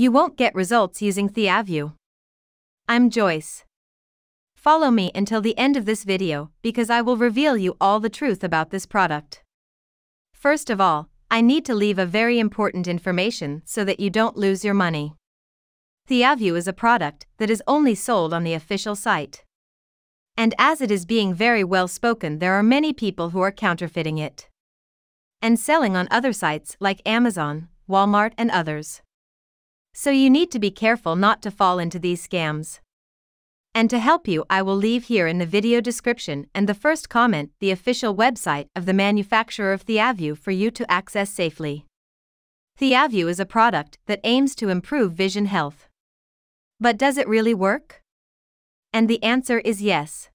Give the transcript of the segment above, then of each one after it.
You won't get results using Theyavue. I'm Joyce. Follow me until the end of this video because I will reveal you all the truth about this product. First of all, I need to leave a very important information so that you don't lose your money. Theyavue is a product that is only sold on the official site. And as it is being very well spoken, there are many people who are counterfeiting it and selling on other sites like Amazon, Walmart, and others. So you need to be careful not to fall into these scams. And to help you, I will leave here in the video description and the first comment the official website of the manufacturer of Theyavue for you to access safely. Theyavue is a product that aims to improve vision health. But does it really work? And the answer is yes.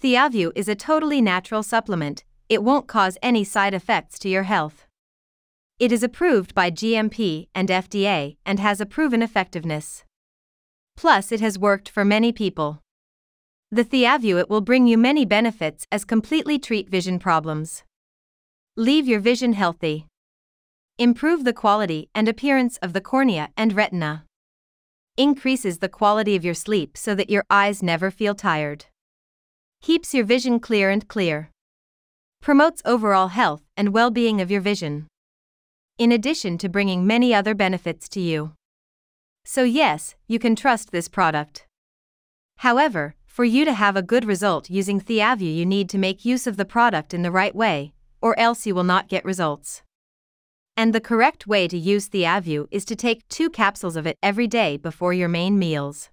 Theyavue is a totally natural supplement, it won't cause any side effects to your health. It is approved by GMP and FDA and has a proven effectiveness. Plus, it has worked for many people. The Theyavue it will bring you many benefits as completely treat vision problems. Leave your vision healthy. Improve the quality and appearance of the cornea and retina. Increases the quality of your sleep so that your eyes never feel tired. Keeps your vision clear and clear. Promotes overall health and well being of your vision. In addition to bringing many other benefits to you. So, yes, you can trust this product. However, for you to have a good result using Theyavue, you need to make use of the product in the right way, or else you will not get results. And the correct way to use Theyavue is to take two capsules of it every day before your main meals.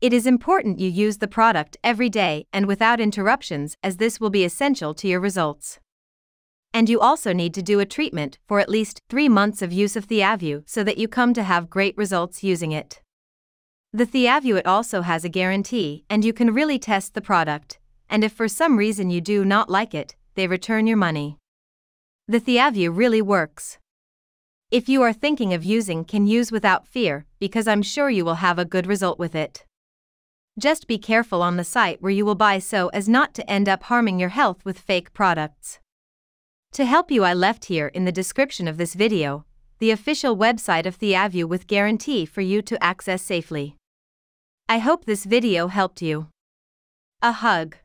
It is important you use the product every day and without interruptions, as this will be essential to your results. And you also need to do a treatment for at least three months of use of Theyavue so that you come to have great results using it. The Theyavue it also has a guarantee, and you can really test the product, and if for some reason you do not like it, they return your money. The Theyavue really works. If you are thinking of using, can use without fear, because I'm sure you will have a good result with it. Just be careful on the site where you will buy so as not to end up harming your health with fake products. To help you, I left here in the description of this video the official website of Theyavue with guarantee for you to access safely. I hope this video helped you. A hug.